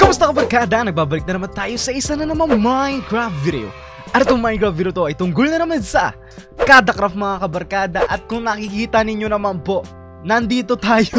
Kamusta ka barkada? Nagbabalik na naman tayo sa isa na namang Minecraft video. At itong Minecraft video to ay tungkol na naman sa Kadacraft mga kabarkada At kung nakikita ninyo naman po, nandito tayo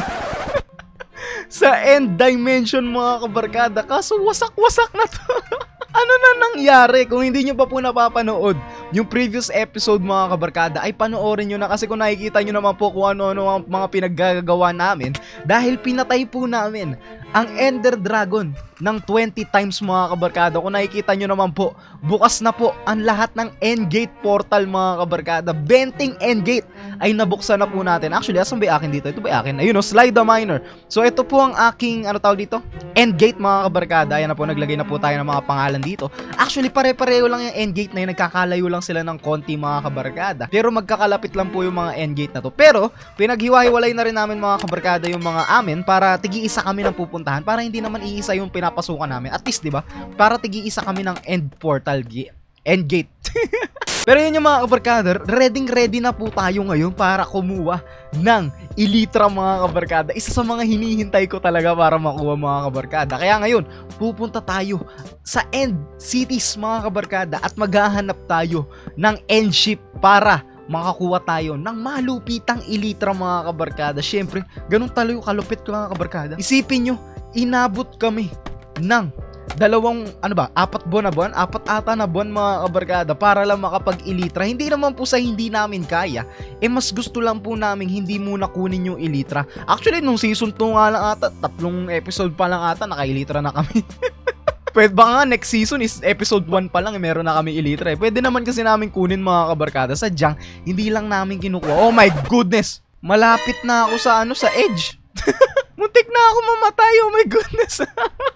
sa end dimension mga kabarkada Kaso wasak-wasak na to Ano na nangyari? Kung hindi nyo pa po napapanood yung previous episode mga kabarkada ay panoorin nyo na kasi kung nakikita nyo naman po kung ano-ano ang mga pinaggagawa namin dahil pinatay po namin ang Ender Dragon ng 20 times mga kabarkada. Kung nakikita nyo naman po, bukas na po ang lahat ng Endgate portal mga kabarkada. Benting Endgate ay nabuksan na po natin. Actually, asan ba akin dito? Ito ba akin? Ayun o, Slide the Miner. So ito po ang aking, ano tawag dito? Endgate mga kabarkada. Ayan na po, naglagay na po tayo ng mga pangalan dito. Actually, pare-pareho lang yung Endgate na yun. Nagkakalayo lang sila ng konti mga kabarkada. Pero magkakalapit lang po yung mga Endgate na to. Pero, pinaghiwa-hiwalay na rin namin mga kabarkada yung mga amin para tigi-isa kami ng pupuntahan para hindi naman iisa yung pinapasukan namin. At least, di ba? Para tigi-isa kami ng end portal end gate. Pero yun yung mga kabarkada, ready ready na po tayo ngayon para kumuha ng Elytra mga kabarkada. Isa sa mga hinihintay ko talaga para makuha mga kabarkada. Kaya ngayon, pupunta tayo sa end cities mga kabarkada at maghahanap tayo ng end ship para makakuha tayo ng malupitang Elytra mga kabarkada. Syempre, ganun talayo kalupit ko mga kabarkada. Isipin nyo, inabot kami ng dalawang, ano ba, apat buwan na buwan, apat ata na buwan mga kabarkada para lang makapag-ilitra. Hindi naman po sa hindi namin kaya, eh mas gusto lang po namin hindi muna kunin yung ilitra. Actually, nung season 2 nga lang ata, tatlong episode pa lang ata, naka-ilitra na kami. Pwede ba nga next season is episode 1 pa lang eh, meron na kami ilitra eh. Pwede naman kasi namin kunin mga kabarkada. Sadyang, hindi lang namin kinukuha. Oh my goodness! Malapit na ako sa ano, sa edge. Muntik na ako mamatay, oh my goodness.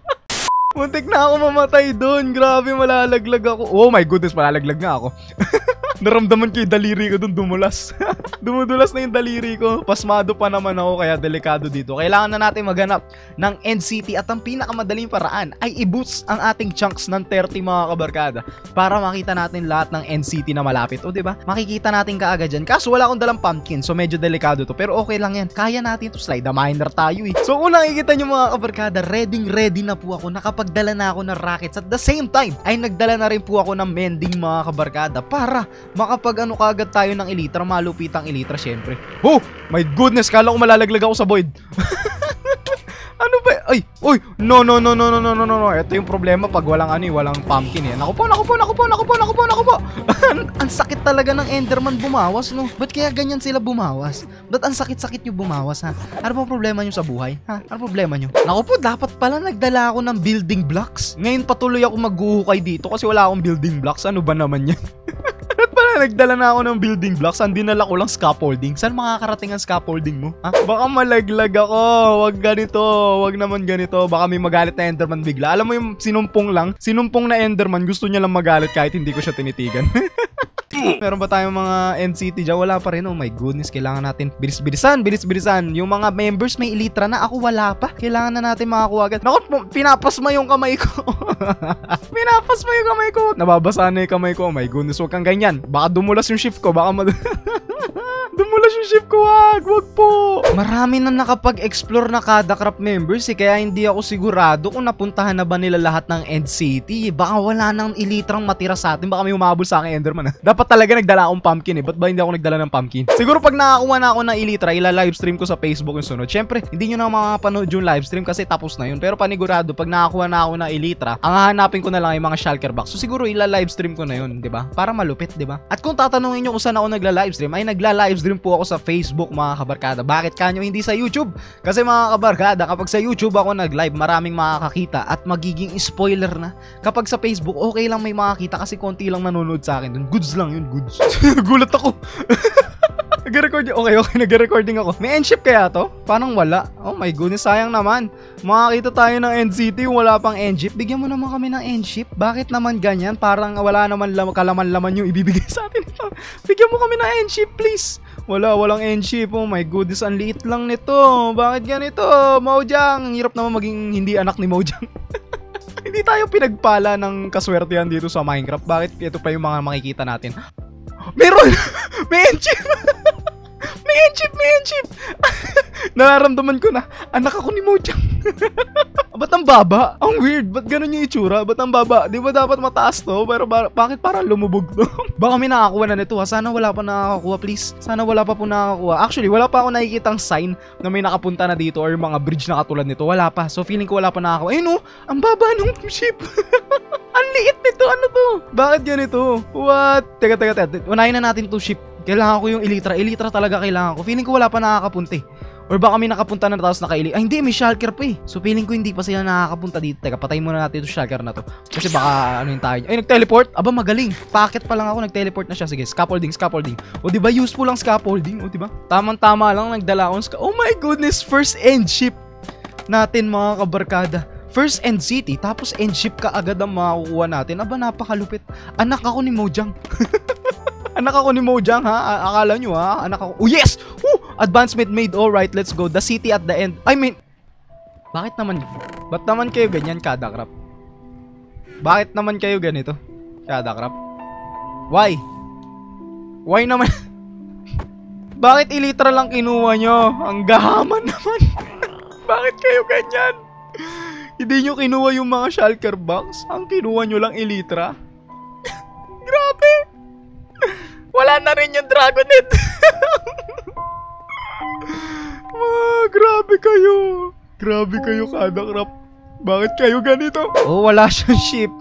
Muntik na ako mamatay doon. Grabe, malalaglag ako. Oh my goodness, malalaglag nga ako. Naramdaman ko yung daliri ko doon dumulas. Dumudulas na yung daliri ko. Pasmado pa naman ako kaya delikado dito. Kailangan na natin maghanap ng NCT at ang pinakamadaling paraan ay i-boost ang ating chunks ng 30 mga kabarkada para makita natin lahat ng NCT na malapit. O ba? Diba? Makikita natin kaagad dyan. Kaso wala akong dalang pumpkin so medyo delikado to. Pero okay lang yan. Kaya natin to slide. The miner tayo eh. So kung nakikita nyo mga kabarkada, ready ready na po ako. Nakapagdala na ako ng rockets. At the same time ay nagdala na rin po ako ng mending mga kabarkada para makapag ano kagad tayo ng Elytra, malupitang Elytra syempre. Oh, my goodness, kala ko malalaglag ako sa void. ano ba? Ay, oy, no, no, no, no, no, no, no, no. Ito yung problema pag walang ano, eh, walang pumpkin eh. Naku po, naku po, naku po, naku po, naku po, naku po. ang sakit talaga ng Enderman bumawas, no? Ba't kaya ganyan sila bumawas? Ba't ang sakit-sakit nyo bumawas, ha? Ano bang problema nyo sa buhay? Ha? Ano problema nyo? Naku po, dapat pala nagdala ako ng building blocks. Ngayon patuloy ako maghuhukay dito kasi wala akong building blocks. Ano ba naman yan? Nagdala na ako ng building blocks? Ang dinala ko lang scaffolding. Saan makakarating ang scaffolding mo? Ha? Baka malaglag ako. Wag ganito. Wag naman ganito. Baka may magalit na Enderman bigla. Alam mo yung sinumpong lang? Sinumpong na Enderman. Gusto niya lang magalit kahit hindi ko siya tinitigan. Meron ba tayong mga NCT dyan? Wala pa rin. Oh my goodness, kailangan natin bilis-bilisan, bilis-bilisan. Yung mga members may elitra na, ako wala pa. Kailangan na natin makakuha agad. Naku, pinapasma yung kamay ko. pinapasma yung kamay ko. Nababasa na yung kamay ko. Oh my goodness, huwag kang ganyan. Baka dumulas yung shift ko. Baka mad... Dumulas yung ship ko, wag, wag po. Marami na nakapag-explore na kada craft members eh, kaya hindi ako sigurado kung napuntahan na ba nila lahat ng End City. Baka wala nang ilitrang matira sa atin, baka may umabol sa akin Enderman. Dapat talaga nagdala akong pumpkin eh, ba't ba hindi ako nagdala ng pumpkin? Siguro pag nakakuha na ako ng ilitra, ila-livestream ko sa Facebook yung sunod. Siyempre, hindi nyo na makapanood yung livestream kasi tapos na yun. Pero panigurado, pag nakakuha na ako ng ilitra, ang hahanapin ko na lang yung mga shulker box. So siguro ila-livestream ko na yun, di ba? Para malupit, di ba? At kung tatanungin nyo kung saan ako nagla-livestream, ay nagla-livestream livestream po ako sa Facebook mga kabarkada. Bakit kanyo hindi sa YouTube? Kasi mga kabarkada, kapag sa YouTube ako nag-live, maraming makakakita at magiging spoiler na. Kapag sa Facebook, okay lang may makakita kasi konti lang nanonood sa akin dun. Goods lang yun, goods. Gulat ako. Nag-recording. Okay, okay. Nag-recording ako. May endship kaya to? Parang wala. Oh my goodness, sayang naman. Makakita tayo ng NCT wala pang endship. Bigyan mo naman kami ng endship. Bakit naman ganyan? Parang wala naman lam kalaman-laman yung ibibigay sa atin. Bigyan mo kami ng endship, please. Wala, walang endship. Oh my goodness, ang liit lang nito. Bakit ganito? Mojang. Ang hirap naman maging hindi anak ni Mojang. hindi tayo pinagpala ng kaswertehan dito sa Minecraft. Bakit ito pa yung mga makikita natin? Meron! May endship! May enchip! May enchip! Nararamdaman ko na, anak ako ni Mojang. Ba't ang baba? Ang weird. Ba't ganun yung itsura? Ba't ang baba? Di ba dapat mataas to? Pero ba- bakit parang lumubog to? Baka may nakakuha na nito ha. Sana wala pa nakakakuha please. Sana wala pa po nakakakuha. Actually, wala pa ako nakikitang sign na may nakapunta na dito or mga bridge na katulad nito. Wala pa. So feeling ko wala pa nakakakuha. Ayun oh, ang baba nung ship. ang liit nito. Ano to? Bakit ganito? What? Teka, teka, teka. Unahin na natin to ship. Kailangan ko yung Elytra. Elytra talaga kailangan ko. Feeling ko wala pa nakakapunti. Or baka may nakapunta na tapos nakaili. Ay hindi, may shulker pa eh. So feeling ko hindi pa sila nakakapunta dito. Teka, patayin muna natin itong shulker na to. Kasi baka ano yung tayo. Ay, nag-teleport? Aba, magaling. Packet pa lang ako, nag-teleport na siya. Sige, scaffolding, scaffolding. O di ba useful lang scaffolding? O di ba? Tamang-tama lang nagdala akong ska- Oh my goodness, first end ship natin mga kabarkada. First end city, tapos end ship ka agad ang makukuha natin. Aba, napakalupit. Anak ako ni Mojang. Anak ako ni Mojang ha? Akala nyo ha? Anak ako. Oh yes! Woo! Advancement made. Alright, let's go. The city at the end. I mean, bakit naman, ba't naman kayo ganyan kada crap? Bakit naman kayo ganito? Kada crap? Why? Why naman? bakit ilitra lang kinuha nyo? Ang gahaman naman. bakit kayo ganyan? Hindi nyo kinuha yung mga shulker box? Ang kinuha nyo lang ilitra? Na rin yung Dragonet. ah, grabe kayo. Grabe kayo, kada crap. Bakit kayo ganito? Oh, wala siyang ship.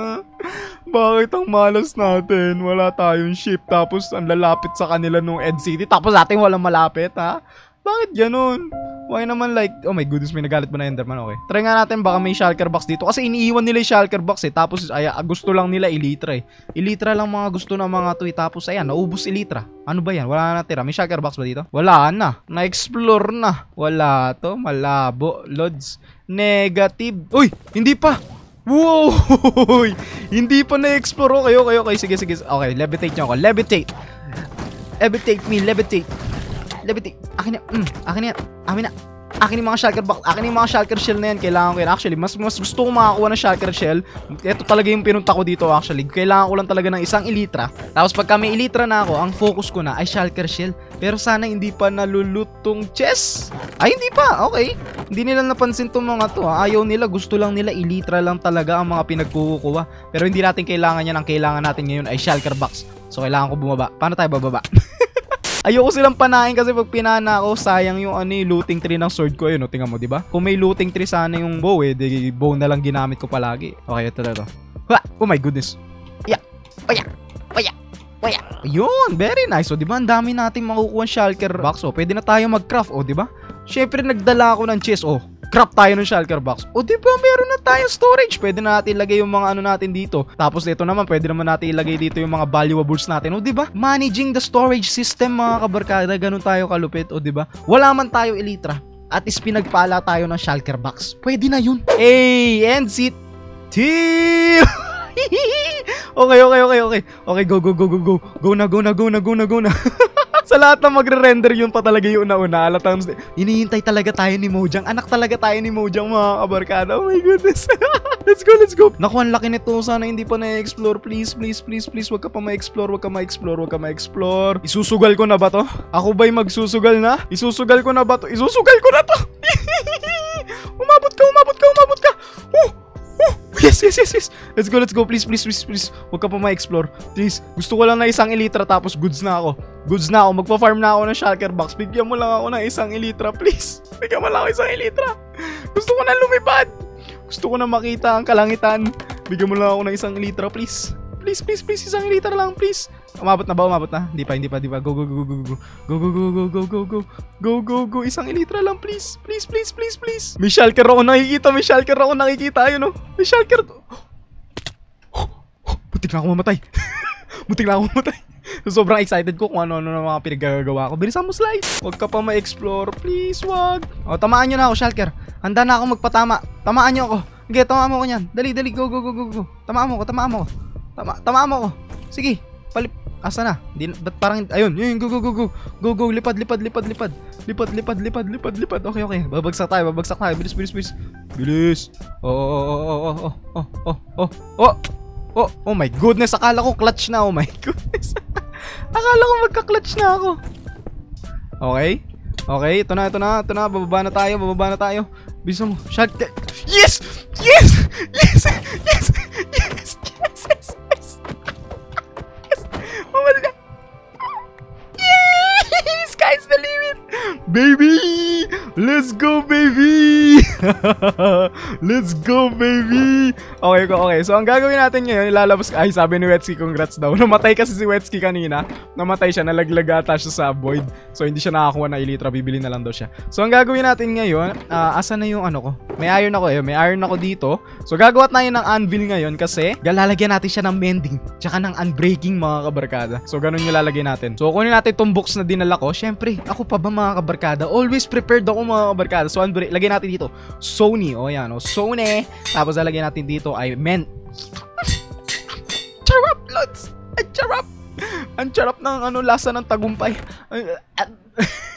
Bakit ang malas natin? Wala tayong ship. Tapos ang lalapit sa kanila nung Ed City. Tapos ating walang malapit, ha? Bakit ganun? Why naman like, oh my goodness, may nagalit ba na Enderman? Okay. Try nga natin baka may shulker box dito. Kasi iniiwan nila yung shulker box eh. Tapos ay, ah, gusto lang nila ilitra eh. Ilitra lang mga gusto ng mga to eh. Tapos ayan, naubos ilitra. Ano ba yan? Wala na natira. May shulker box ba dito? Wala na. Na-explore na. Wala to. Malabo. Lods. Negative. Uy! Hindi pa! Wow! Hindi pa na-explore. Okay, okay, okay. Sige, sige. Okay, levitate nyo ako. Levitate. Levitate me, levitate. Levitate. Akin na. Mm, akin na. Amin na. Akin yung mga shulker box. Akin yung mga shulker shell na yan. Kailangan ko yan. Actually, mas, mas gusto ko makakuha ng shulker shell. Ito talaga yung pinunta ko dito actually. Kailangan ko lang talaga ng isang elitra. Tapos pagka may elitra na ako, ang focus ko na ay shulker shell. Pero sana hindi pa nalulutong chest. Ay, hindi pa. Okay. Hindi nila napansin tong mga to. Ha? Ayaw nila. Gusto lang nila. Elitra lang talaga ang mga pinagkukuha. Pero hindi natin kailangan yan. Ang kailangan natin ngayon ay shulker box. So, kailangan ko bumaba. Paano tayo bababa? Ayoko silang panahin kasi pag pinana ako, sayang yung ano yung looting tree ng sword ko. Ayun, no, tingnan mo, di ba? Kung may looting tree sana yung bow eh, di bow na lang ginamit ko palagi. Okay, ito na to. Ha! Oh my goodness. Yeah. Oya. Oya. Oya. Ayun, very nice. O, di ba? Ang dami nating makukuha shulker box. O, pwede na tayo mag-craft. O, di ba? Syempre, nagdala ako ng chest. O, craft tayo ng shulker box. O, di ba? Meron na tayong storage. Pwede na natin ilagay yung mga ano natin dito. Tapos, ito naman, pwede naman natin ilagay dito yung mga valuables natin. O, di ba? Managing the storage system, mga kabarkada. Ganun tayo kalupit. O, di ba? Wala man tayo elitra. At is pinagpala tayo ng shulker box. Pwede na yun. Hey, and sit. Team! okay, okay, okay, okay. Okay, go, go, go, go, go. Go na, go na, go na, go na, go na. Sa lahat ng magre-render yun pa talaga yung una-una. Alatang, inihintay talaga tayo ni Mojang. Anak talaga tayo ni Mojang, mga kabarkada. Oh my goodness. let's go, let's go. Naku, ang laki nito. Sana hindi pa na-explore. Please, please, please, please. Wag ka pa ma-explore. Wag ka ma-explore. Wag ka ma-explore. Isusugal ko na ba to? Ako ba'y magsusugal na? Isusugal ko na ba to? Isusugal ko na to! umabot ka, umabot ka, umabot ka! Yes, yes, yes, yes! Let's go, let's go. Please, please, please, please. Huwag ka pa ma-explore. Please. Gusto ko lang na isang elitra tapos goods na ako. Goods na ako. Magpa-farm na ako ng shulker box. Bigyan mo lang ako ng isang elitra, please. Bigyan mo lang ako isang elitra. Gusto ko na lumipad. Gusto ko na makita ang kalangitan. Bigyan mo lang ako ng isang elitra, please. Please, please, please. Isang elitra lang, please. Umabot na ba? Umabot na? Hindi pa, hindi pa, hindi pa. Go, go, go, go, go, go. Go, go, go, go, go, go, go. Go, go. Isang elitra lang, please. Please, please, please, please. May shulker ako nakikita. May shulker ako nakikita. Ayun, oh. May shulker. Butik na ako mamatay. Butik na ako mamatay. Sobrang excited ko kung ano-ano na mga pinaggagawa ko. Bilisan mo slide. Huwag ka pa ma-explore. Please, wag. O, tamaan nyo na ako, Shulker. Handa na ako magpatama. Tamaan nyo ako. Sige, tamaan mo ko niyan. Dali, dali. Go, go, go, go, go. Tamaan mo ko, tamaan mo ko. Tama, tamaan mo. Sige, palip. Asa na? Di, ba't parang, ayun, yun, go, go, go, go. Go, go, lipad, lipad, lipad, lipad. Lipad, lipad, lipad, lipad, lipad. Okay, okay. Babagsak tayo, babagsak tayo. Bilis, bilis, bilis. Bilis. Oh, oh, oh, oh, oh, oh, oh, oh, oh, oh. Oh, oh my goodness, akala ko clutch na. Oh my goodness. akala ko magka-clutch na ako. Okay? Okay, ito na, ito na, ito na. Bababa na tayo, bababa na tayo. Bisa mo. Yes! Yes! Yes! Yes! Yes! Yes! Yes! Oh my god. Yeah, this guy's the limit. Baby! Let's go, baby! Let's go, baby! Okay, ko, okay. So, ang gagawin natin ngayon, ilalabas... Ay, sabi ni Wetsky, congrats daw. Namatay kasi si Wetsky kanina. Namatay siya, nalaglag ata siya sa void. So, hindi siya nakakuha na Elytra. Bibili na lang daw siya. So, ang gagawin natin ngayon, uh, asan na yung ano ko? May iron ako eh. May iron ako dito. So, gagawa tayo ng anvil ngayon kasi galalagyan natin siya ng mending tsaka ng unbreaking mga kabarkada. So, ganun yung lalagay natin. So, kunin natin itong box na dinala ko. Siyempre, ako pa ba mga kabarkada? Always prepared ako mga kabarkada. So, unbreak, lagyan natin dito. Sony. O, yan. O, Sony. Tapos, lalagyan natin dito ay men. Charap, lods! Ay, charap! Ang charap ng ano, lasa ng tagumpay.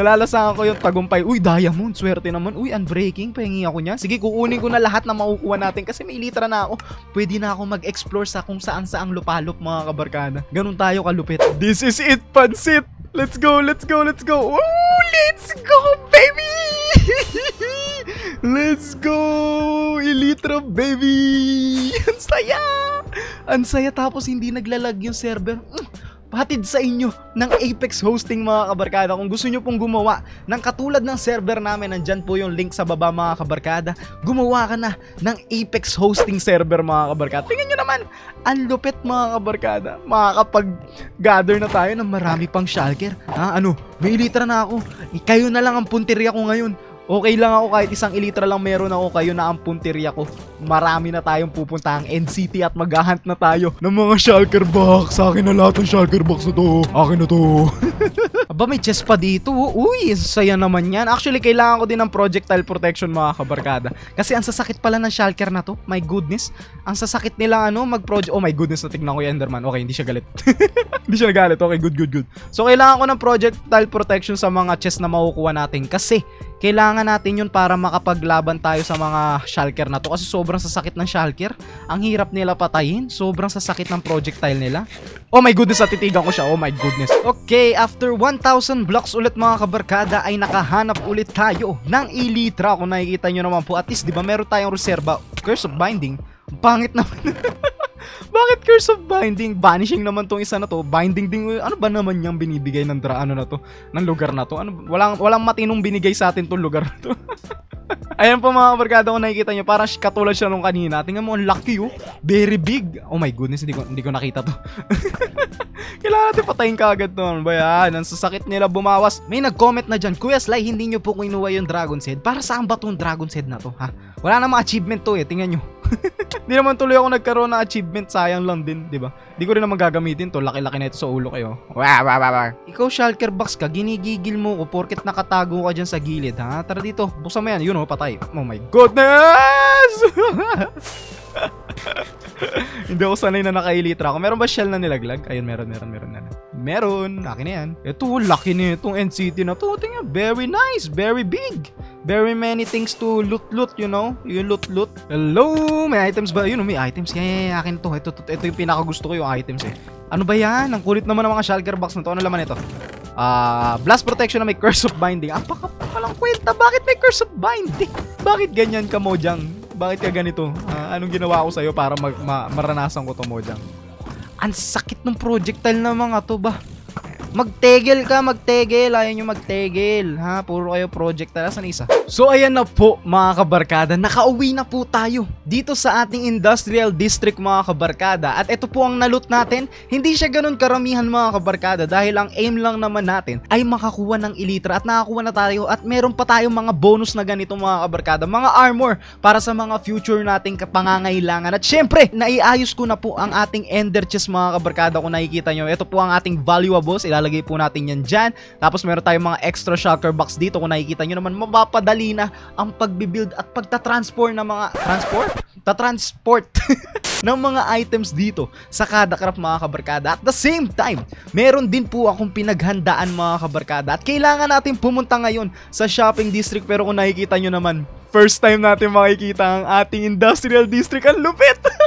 Nalalasahan ko yung tagumpay. Uy, diamond. Swerte naman. Uy, unbreaking. Pahingi ako niya. Sige, kukunin ko na lahat na makukuha natin kasi may litra na ako. Pwede na ako mag-explore sa kung saan saang lupalop mga kabarkada. Ganun tayo kalupit. This is it, pansit! Let's go, let's go, let's go. Ooh, let's go, baby! let's go! Elitra, baby! Ang saya! Ang saya tapos hindi naglalag yung server. Mm patid sa inyo ng Apex Hosting mga kabarkada. Kung gusto nyo pong gumawa ng katulad ng server namin, nandyan po yung link sa baba mga kabarkada. Gumawa ka na ng Apex Hosting server mga kabarkada. Tingnan nyo naman, ang lupit mga kabarkada. Makakapag-gather na tayo ng marami pang shulker. Ha, ano, may litra na ako. Kayo na lang ang punteriya ko ngayon. Okay lang ako kahit isang elitra lang meron ako kayo na ang punteriya ko. Marami na tayong pupuntahang NCT at maghahunt na tayo ng mga shulker box. Akin na lahat ng shulker box na to. Akin na to. Aba, may chest pa dito. Uy, saya naman yan. Actually, kailangan ko din ng projectile protection mga kabarkada. Kasi ang sasakit pala ng shulker na to. My goodness. Ang sasakit nila ano, mag-project. Oh my goodness, natignan ko yung Enderman. Okay, hindi siya galit. hindi siya nagalit. Okay, good, good, good. So, kailangan ko ng projectile protection sa mga chest na makukuha natin. Kasi, kailangan natin yun para makapaglaban tayo sa mga shulker na to kasi sobrang sasakit ng shulker. Ang hirap nila patayin, sobrang sasakit ng projectile nila. Oh my goodness, natitigan ko siya. Oh my goodness. Okay, after 1,000 blocks ulit mga kabarkada ay nakahanap ulit tayo ng Elytra. Kung nakikita nyo naman po, at least di ba meron tayong reserva. Curse of Binding. Pangit naman. Bakit Curse of Binding? Vanishing naman tong isa na to. Binding din. Ano ba naman niyang binibigay ng dra ano na to? Ng lugar na to? Ano, walang, walang matinong binigay sa atin tong lugar na to. Ayan po mga barkada kung nakikita nyo, parang katulad siya nung kanina. Tingnan mo, ang lucky oh. Very big. Oh my goodness, hindi ko, hindi ko nakita to. Kailangan natin patayin ka agad to. Ano ba yan? Ang sasakit nila bumawas. May nag-comment na dyan, Kuya Sly, hindi nyo po kinuha yung Dragon's Head. Para saan ba tong Dragon's Head na to, ha? Wala namang achievement to eh, tingnan nyo. Hindi naman tuloy ako nagkaroon ng achievement, sayang lang din, 'di ba? Hindi ko rin naman gagamitin to, laki-laki na ito sa ulo kayo. Wah, wah, wah, wah. Ikaw shulker box ka, ginigigil mo ko porket nakatago ka diyan sa gilid, ha? Tara dito, buksan mo yan, yun oh, patay. Oh my goodness! Hindi ako sanay na naka-elitra ako. Meron ba shell na nilaglag? Ayun, meron, meron, meron na. Meron. Akin na yan. Ito, laki na itong NCT na to. Tingnan, very nice, very big. Very many things to loot loot, you know? Yung loot loot. Hello! May items ba? Yun, may items. Kaya akin to. Ito, ito, ito yung pinakagusto ko yung items eh. Ano ba yan? Ang kulit naman ng mga shulker box na to. Ano laman ito? Ah, uh, blast protection na may curse of binding. Ang pakapalang kwenta. Bakit may curse of binding? Bakit ganyan ka, Mojang? Bakit ka ganito? Uh, anong ginawa ko sa'yo para mag ma maranasan ko to, Mojang? Ang sakit ng projectile na mga to ba? Magtegel ka, magtegel. Ayaw nyo magtegel. Ha? Puro kayo project. Tara, saan isa? So, ayan na po, mga kabarkada. Nakauwi na po tayo dito sa ating industrial district, mga kabarkada. At ito po ang naloot natin. Hindi siya ganun karamihan, mga kabarkada. Dahil ang aim lang naman natin ay makakuha ng elitra. At nakakuha na tayo. At meron pa tayong mga bonus na ganito, mga kabarkada. Mga armor para sa mga future nating pangangailangan. At syempre, naiayos ko na po ang ating ender chest, mga kabarkada. Kung nakikita nyo, ito po ang ating valuables. Ilalagay ilalagay po natin yan dyan. Tapos meron tayong mga extra shulker box dito. Kung nakikita nyo naman, mapapadali na ang pagbibuild at pagta-transport ng mga... Transport? Ta-transport ng mga items dito sa kada craft mga kabarkada. At the same time, meron din po akong pinaghandaan mga kabarkada. At kailangan natin pumunta ngayon sa shopping district. Pero kung nakikita nyo naman, first time natin makikita ang ating industrial district. Ang lupit!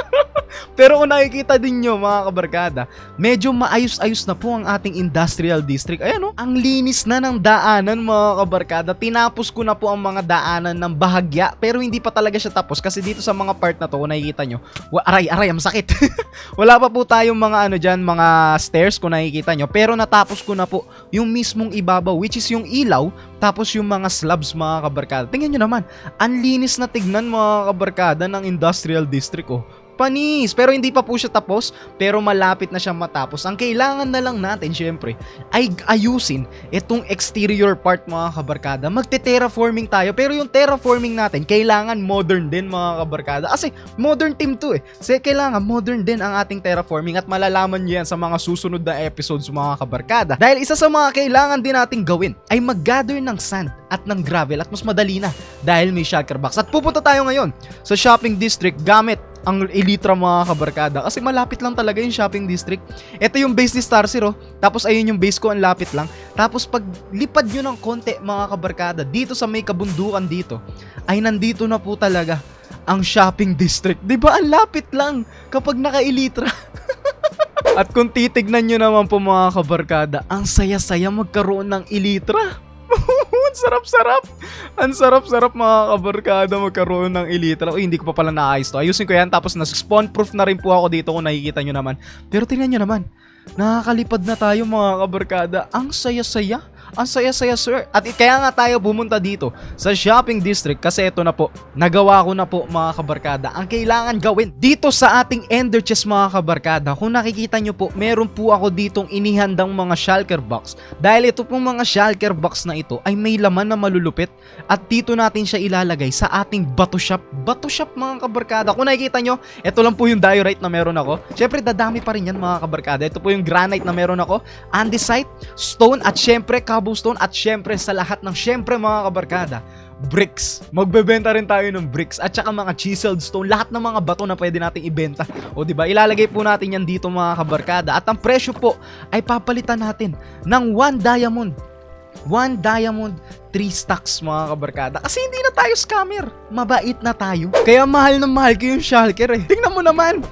Pero kung nakikita din nyo mga kabarkada, medyo maayos-ayos na po ang ating industrial district. Ayan o, ang linis na ng daanan mga kabarkada. Tinapos ko na po ang mga daanan ng bahagya, pero hindi pa talaga siya tapos kasi dito sa mga part na to, kung nakikita nyo, aray, aray, ang sakit. Wala pa po tayong mga ano dyan, mga stairs kung nakikita nyo, pero natapos ko na po yung mismong ibabaw, which is yung ilaw, tapos yung mga slabs mga kabarkada. Tingnan nyo naman, ang linis na tignan mga kabarkada ng industrial district oh. Panis! Pero hindi pa po siya tapos, pero malapit na siya matapos. Ang kailangan na lang natin, syempre, ay ayusin itong exterior part mga kabarkada. Magte-terraforming tayo, pero yung terraforming natin, kailangan modern din mga kabarkada. Kasi modern team to eh. Kasi kailangan modern din ang ating terraforming at malalaman niyo yan sa mga susunod na episodes mga kabarkada. Dahil isa sa mga kailangan din nating gawin ay mag-gather ng sand at ng gravel at mas madali na dahil may shulker box. At pupunta tayo ngayon sa shopping district gamit ang Elytra mga kabarkada kasi malapit lang talaga yung shopping district. Ito yung base ni Star Zero, tapos ayun yung base ko, ang lapit lang. Tapos pag lipad nyo ng konti mga kabarkada, dito sa may kabundukan dito, ay nandito na po talaga ang shopping district. 'Di ba Ang lapit lang kapag naka-Elytra. At kung titignan nyo naman po mga kabarkada, ang saya-saya magkaroon ng Elytra. Ang sarap-sarap. Ang sarap-sarap mga kabarkada magkaroon ng Elytra. Uy, hindi ko pa pala naayos to. Ayusin ko yan tapos na spawn proof na rin po ako dito kung nakikita nyo naman. Pero tingnan nyo naman, nakakalipad na tayo mga kabarkada. Ang saya-saya. Ang saya-saya sir. At kaya nga tayo pumunta dito sa shopping district kasi ito na po. Nagawa ko na po mga kabarkada. Ang kailangan gawin dito sa ating ender chest mga kabarkada. Kung nakikita nyo po, meron po ako ditong inihandang mga shulker box. Dahil ito pong mga shulker box na ito ay may laman na malulupit at dito natin siya ilalagay sa ating bato shop. Bato shop mga kabarkada. Kung nakikita nyo, ito lang po yung diorite na meron ako. Syempre dadami pa rin yan mga kabarkada. Ito po yung granite na meron ako. Andesite, stone at syempre cobblestone at syempre sa lahat ng syempre mga kabarkada bricks. Magbebenta rin tayo ng bricks at saka mga chiseled stone, lahat ng mga bato na pwede nating ibenta. O di ba? Ilalagay po natin yan dito mga kabarkada at ang presyo po ay papalitan natin ng 1 diamond. 1 diamond, 3 stacks mga kabarkada. Kasi hindi na tayo scammer. Mabait na tayo. Kaya mahal na mahal ko yung shulker eh. Tingnan mo naman.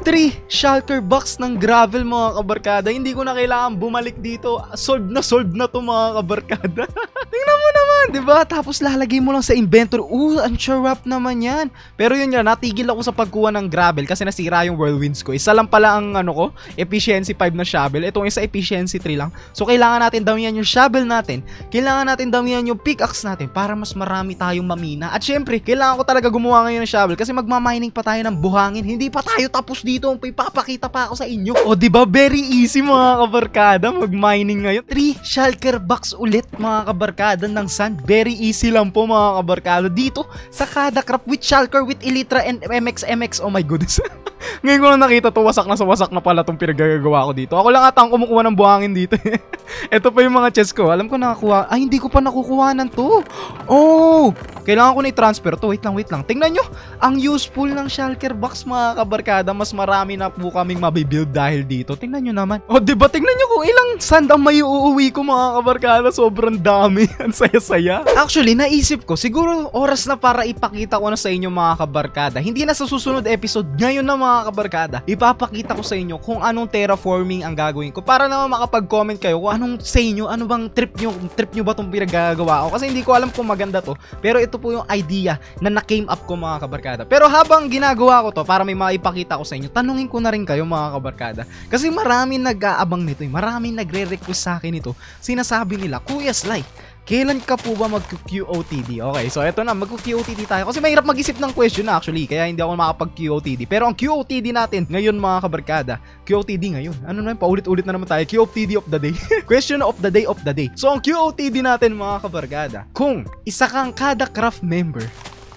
3 shulker box ng gravel mga kabarkada. Hindi ko na kailangan bumalik dito. Solved na solved na to mga kabarkada. Tingnan mo naman, di ba? Tapos lalagay mo lang sa inventory. Uh, ang charap naman yan. Pero yun yan, natigil ako sa pagkuha ng gravel kasi nasira yung whirlwinds ko. Isa lang pala ang ano ko, efficiency 5 na shovel. Itong isa efficiency 3 lang. So kailangan natin damihan yung shovel natin. Kailangan natin damihan yung pickaxe natin para mas marami tayong mamina. At syempre, kailangan ko talaga gumawa ngayon ng shovel kasi magmamining pa tayo ng buhangin. Hindi pa tayo tapos dito. Ipapakita pa ako sa inyo. O di ba very easy mga kabarkada mag-mining ngayon. 3 shulker box ulit mga kabarkada ng sand. Very easy lang po mga kabarkada dito sa kada crop with shulker with elytra and MX MX. Oh my goodness. Ngayon ko lang nakita to, wasak na sa wasak na pala tong pinagagawa ko dito. Ako lang ata ang kumukuha ng buhangin dito. Ito pa yung mga chest ko. Alam ko nakakuha. Ay, hindi ko pa nakukuha ng to. Oh! Kailangan ko na i-transfer to. Wait lang, wait lang. Tingnan nyo. Ang useful ng shulker box mga kabarkada. Mas marami na po kaming mabibuild dahil dito. Tingnan nyo naman. O, oh, diba? Tingnan nyo kung ilang sand ang may uuwi ko mga kabarkada. Sobrang dami. ang saya-saya. Actually, naisip ko, siguro oras na para ipakita ko na sa inyo mga kabarkada. Hindi na sa susunod episode. Ngayon na mga kabarkada, ipapakita ko sa inyo kung anong terraforming ang gagawin ko para naman makapag-comment kayo kung anong sa inyo, ano bang trip nyo, trip nyo ba itong pinagagawa ko? Kasi hindi ko alam kung maganda to pero ito po yung idea na na-came up ko mga kabarkada. Pero habang ginagawa ko to para may maipakita ko sa inyo, tanungin ko na rin kayo mga kabarkada. Kasi marami nag-aabang nito eh, marami nagre-request sa akin ito. Sinasabi nila, Kuya Sly Kailan ka po ba mag-QOTD? Okay, so eto na, mag-QOTD tayo. Kasi mahirap mag-isip ng question na actually, kaya hindi ako makapag-QOTD. Pero ang QOTD natin ngayon mga kabarkada, QOTD ngayon. Ano na yun, paulit-ulit na naman tayo. QOTD of the day. question of the day of the day. So ang QOTD natin mga kabarkada, kung isa kang kada craft member,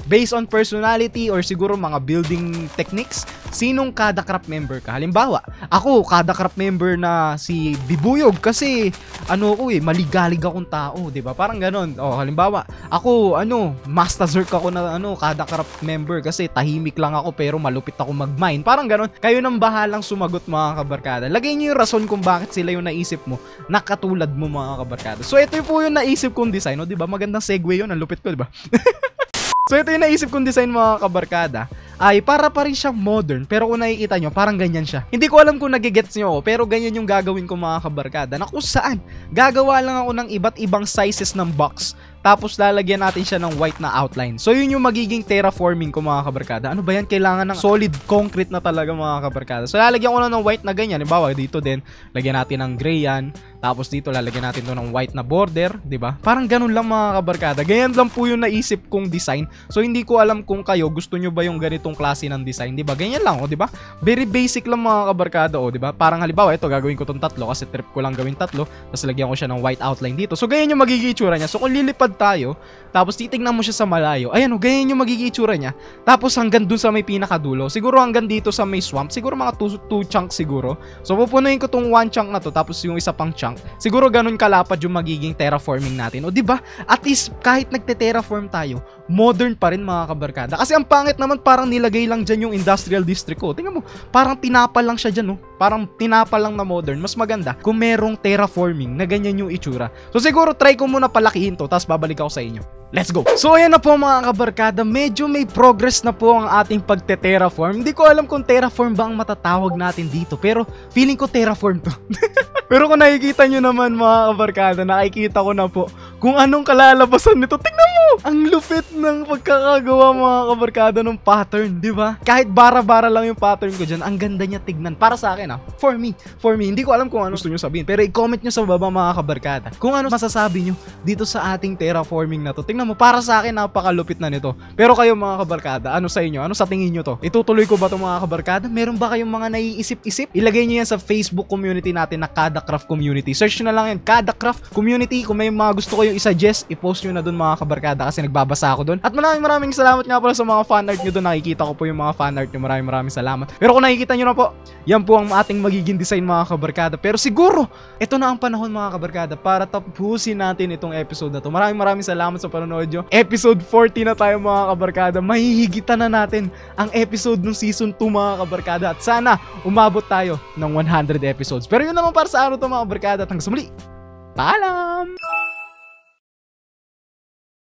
based on personality or siguro mga building techniques, sinong kada craft member ka. Halimbawa, ako kada craft member na si Bibuyog kasi ano ko eh, maligalig akong tao, 'di ba? Parang ganoon. Oh, halimbawa, ako ano, Master Zerk ako na ano, kada craft member kasi tahimik lang ako pero malupit ako mag-mine. Parang ganoon. Kayo nang bahalang sumagot mga kabarkada. Lagay niyo yung rason kung bakit sila yung naisip mo na katulad mo mga kabarkada. So ito po yung naisip kong design, no, 'di ba? Magandang segue 'yun, ang lupit ko, 'di ba? So ito yung naisip kong design mga kabarkada ay para pa rin siyang modern pero kung nakikita nyo parang ganyan siya. Hindi ko alam kung nagigets nyo ako pero ganyan yung gagawin ko mga kabarkada na kung saan gagawa lang ako ng iba't ibang sizes ng box tapos lalagyan natin siya ng white na outline. So yun yung magiging terraforming ko mga kabarkada. Ano ba yan? Kailangan ng solid concrete na talaga mga kabarkada. So lalagyan ko lang ng white na ganyan. Halimbawa dito din, lagyan natin ng gray yan. Tapos dito lalagyan natin to ng white na border, 'di ba? Parang ganun lang mga kabarkada. Ganyan lang po yung naisip kong design. So hindi ko alam kung kayo gusto nyo ba yung ganitong klase ng design, 'di ba? Ganyan lang, oh, 'di ba? Very basic lang mga kabarkada, oh, 'di ba? Parang halimbawa ito gagawin ko tong tatlo kasi trip ko lang gawin tatlo, tapos lagyan ko siya ng white outline dito. So ganyan yung magiging itsura niya. So kung lilipad tayo, tapos titingnan mo siya sa malayo. Ayan, oh, ganyan yung magiging itsura niya. Tapos hanggang dun sa may pinakadulo. Siguro hanggang dito sa may swamp. Siguro mga 2 chunks siguro. So pupunuin ko tong 1 chunk na to tapos yung isa pang chunk. Siguro ganun kalapad yung magiging terraforming natin. O di ba? At least kahit nagte-terraform tayo, modern pa rin mga kabarkada. Kasi ang pangit naman parang nilagay lang dyan yung industrial district ko. Tingnan mo, parang tinapal lang siya dyan, no? Parang tinapal lang na modern. Mas maganda kung merong terraforming na ganyan yung itsura. So siguro try ko muna palakihin to, tapos babalik ako sa inyo. Let's go! So ayan na po mga kabarkada, medyo may progress na po ang ating pagte-terraform. Hindi ko alam kung terraform ba ang matatawag natin dito, pero feeling ko terraform to. pero kung nakikita nyo naman mga kabarkada, nakikita ko na po kung anong kalalabasan nito. Tingnan mo! Ang lupit ng pagkakagawa mga kabarkada ng pattern, di ba? Kahit bara-bara lang yung pattern ko dyan, ang ganda niya tignan. Para sa akin ah, for me, for me, hindi ko alam kung ano gusto nyo sabihin, pero i-comment nyo sa baba mga kabarkada kung ano masasabi nyo dito sa ating terraforming na to. Tingnan mo, para sa akin napakalupit na nito. Pero kayo mga kabarkada, ano sa inyo? Ano sa tingin nyo to? Itutuloy ko ba to mga kabarkada? Meron ba kayong mga naiisip-isip? Ilagay nyo yan sa Facebook community natin na Kada Craft Community. Search na lang yan, Kada Craft Community. Kung may mga gusto kayo i-suggest, i-post nyo na dun mga kabarkada kasi nagbabasa ako dun. At maraming maraming salamat nga pala sa mga fan art nyo dun. Nakikita ko po yung mga fan art nyo. Maraming maraming salamat. Pero kung nakikita nyo na po, yan po ang ating magiging design mga kabarkada. Pero siguro, ito na ang panahon mga kabarkada para tapusin natin itong episode na to. Maraming maraming salamat sa panonood nyo. Episode 40 na tayo mga kabarkada. Mahihigitan na natin ang episode ng season 2 mga kabarkada. At sana umabot tayo ng 100 episodes. Pero yun naman para sa araw to mga kabarkada. At hanggang sa muli, paalam!